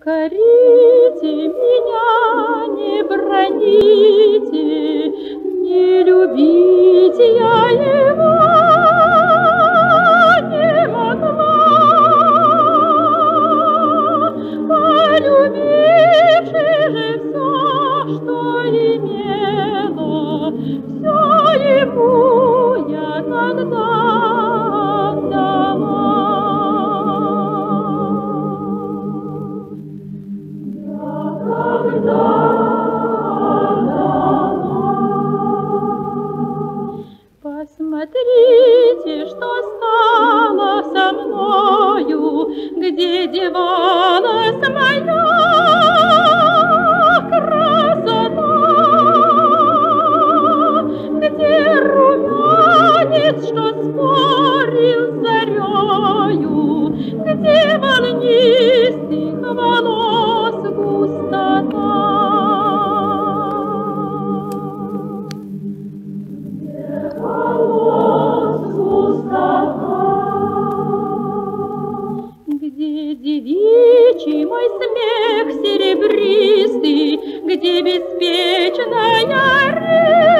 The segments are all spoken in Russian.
корите меня, не броните, не любите я девалась моя красота, где румянец, что спорил зарею, где волнистых волос Где девичий мой смех серебристый, Где беспечная резвость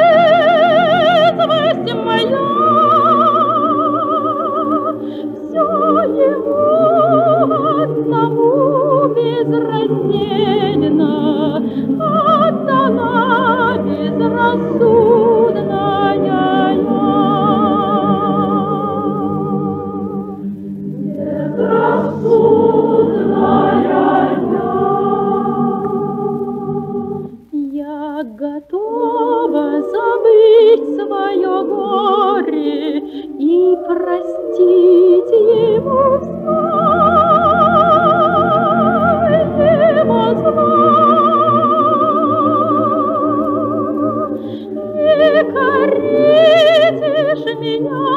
горе и простить ему все его зла. Не корите ж меня